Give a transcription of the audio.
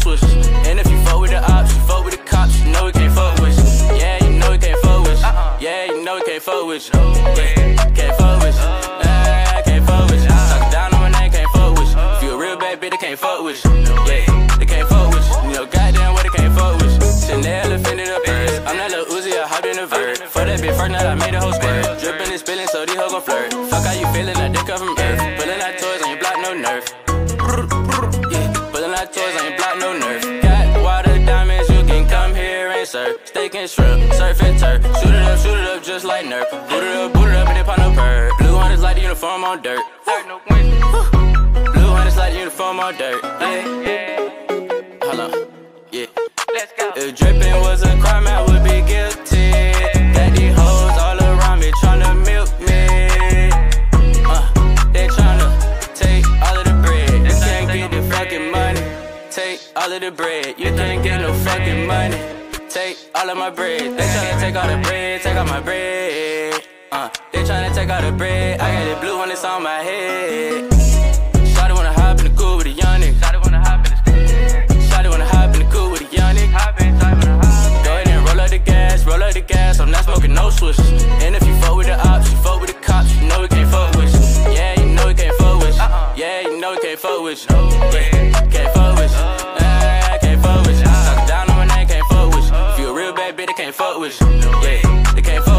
Switches. And if you fuck with the ops, you fuck with the cops, you know we can't fuck with you. Yeah, you know we can't fuck with you. Uh-uh. Yeah, you know we can't fuck with you. Yeah, can't fuck with you. Steak shrimp, surf and turf. Shoot it up, shoot it up, just like Nerf. Boot it up, boot it up, and then pop no bird. Blue hunters like the uniform on dirt. Blue hunters like the uniform on dirt. Yeah, hold on, yeah. Let's go. If dripping was a crime, I would be guilty. Got these hoes all around me tryna milk me. Uh, they tryna take all of the bread. You can't get the fucking money. Take all of the bread. You can't get no fucking money. Take all of my bread. They tryna take all the bread, take all my bread. Uh, they tryna take all the bread. I got the blue one that's on my head. Shawty wanna hop in the coupe with a young nigga. Shawty wanna hop in the Shawty wanna hop in the coupe with a young nigga. Hop in, Shawty wanna hop. Go ahead and roll up the gas, roll up the gas. I'm not smoking no switches. And if you fuck with the ops, you fuck with the cops, you know we can't fuck with you. Yeah, you know we can't fuck with you. Yeah, you know we can't fuck with you. Yeah, push. Yeah, they can't